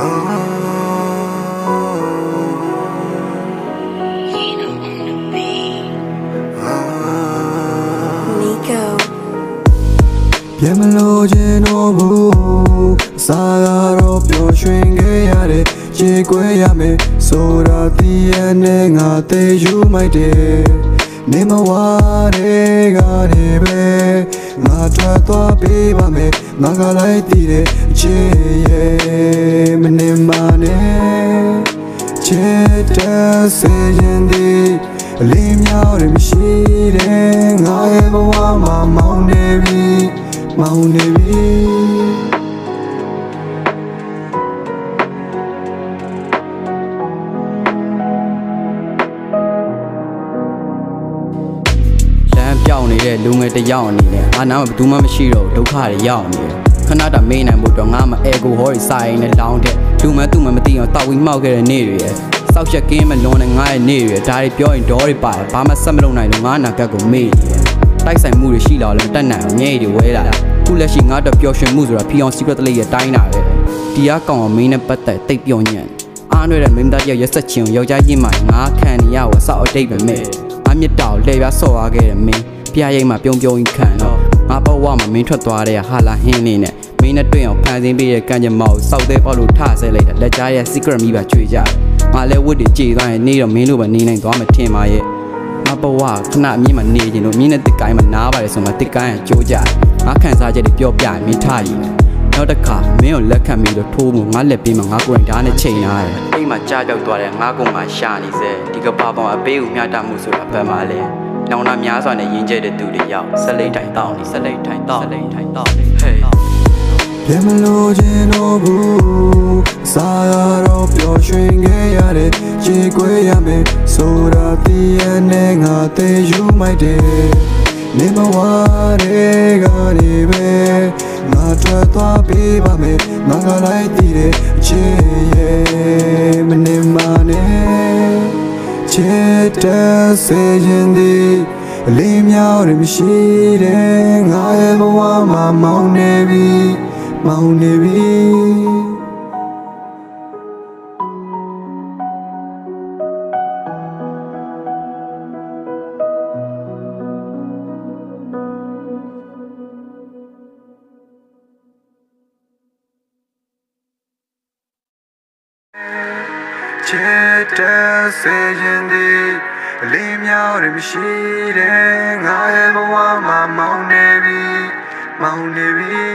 ပြန်မလို့ခြင်းတော့ဘူးစာကတော့ပျော်ရွှင်ခဲ့ရတယ်ခြေခွဲရမယ်ဆိုတာတည်ရနဲ့ငါတည်ယူမိုက်တယ်နေမဝတဲ့ကားတွေပဲငါထွက်သွားပေးပါမယ်ငါကလိုက်တည်တဲ့အချင်းရဲ့ စေရင်ဒီအလေးမြောက်ရမရှိတဲ့ငါရဲ့ဘဝမှာမောင်းနေပြီမောင်းနေပြီလမ်းပြောင်းနေတဲ့လူငယ်တစ်ယောက်အနေနဲ့အာနာမဘယ်သူမှမရှိတော့ဘူးဒုက္ခတွေရောက်နေတယ်ခဏတာမေးနိုင်ဖို့တော့ငါမအဲကိုဟောရီဆိုင်နဲ့လောင်းတဲ့လူမသူမမသိအောင်တောက်ဝီမှောက်ခဲ့တဲ့နေ့တွေရဲ့ စောက်ချက်ကင်းမလွန်တဲ့ငါရဲ့နေ့တွေရဲ့ဒါတွေပြောရင်ဒေါ်တွေပါတယ်ဘာမှဆက်မလုပ်နိုင်လို့ငါနာကတ်ကိုမေ့နေတယ်တိုက်ဆိုင်မှုတွေရှိလာလို့တက်နိုင်အောင်ညဲ့တွေဝဲလာတာခုလက်ရှိငါတော့ပျော်ရွှင်မှုဆိုတာဖီအောင် secret လေးရဲ့တိုင်းတာပဲဒီကကောင်အောင်မင်းနဲ့ပတ်သက်တိတ်ပြောညံ့အားနွယ်တဲ့မင်းသားတယောက်ရက်ဆက်ချင်ကိုယောက်ျားချင်းမှငါခံနေရဝဆောက်အတိတ်ပဲမဲ့အမြတ်တောက်လှည့်ပြဆော့သွားခဲ့တဲ့မင်းပြရိတ်မှာပြုံးပြုံးကြီးခံတော့ငါဘဝမှာမင်းထွက်သွားတဲ့ဟာလာဟင်းလေးနဲ့မင်းနဲ့တွေ့အောင်ဖန်ဆင်းပေးတဲ့ကံကြမ္မာကိုစောက်သေးပေါက်လို့ထဆဲလိုက်တာလက်ကြားရဲ့ secret မိပါချွေကြ ငါလည်းဝတ်တွေကြေသွားရင်နေတော့မင်းတို့ပဲနေနိုင်သွားမှထင်ပါရဲ့ငါဘဝခဏအမြင့်မှာနေခြင်းလို့မြင်းနဲ့တစ်ကိုင်းမှာနားပါတယ်ဆိုမှတစ်ကိုင်းကကြိုးကြငါခံစားချက်တွေပြောပြရင်မင်းထားရည်နောက်တစ်ခါမင်းကိုလက်ခံပြီးတော့ထိုးမှုငါလက်ပေးမှာငါကိုယ်တိုင်ဓာတ်နဲ့ချိန်လာတယ်အိမ်မှာကြားပြောက်သွားတဲ့ငါကုံမှာရှာနေစေဒီကဘာပေါင်အပေးကိုမျှတမှုဆိုတာဘယ်မှာလဲနောင်နာများစွာနဲ့ရင်းကျဲတဲ့သူတွေရောက်ဆက်လိတ်တိုင်တောင်းနေဆက်လိတ်တိုင်တောင်းဆက်လိတ်တိုင်တောင်းနေဟေးပြန်မလို့ခြင်းတော့ဘူးအစာကတော့ပျော်ရွှင်ခဲ့ ရတယ်ရေခွဲရမယ်ဆိုတာတည်ရနဲ့ငါသေယူမိုက်တယ်နေမဝတဲ့ကနေပဲငါထွက်သွားပေးပါမယ်ငါကလိုက်တည်တဲ့ချေရဲ့မနေမနဲ့ချစ်တဲ့စေရင်ဒီအလေးမြောက်ရမရှိတဲ့ငါရဲ့ဘဝမှာမောင်းနေပြီမောင်းနေပြီ ချစ်တဲ့စေရင်ဒီအလေးမြောက်ရမရှိတဲ့ငါရဲ့ဘဝမှာမောင်းနေပြီမောင်းနေပြီ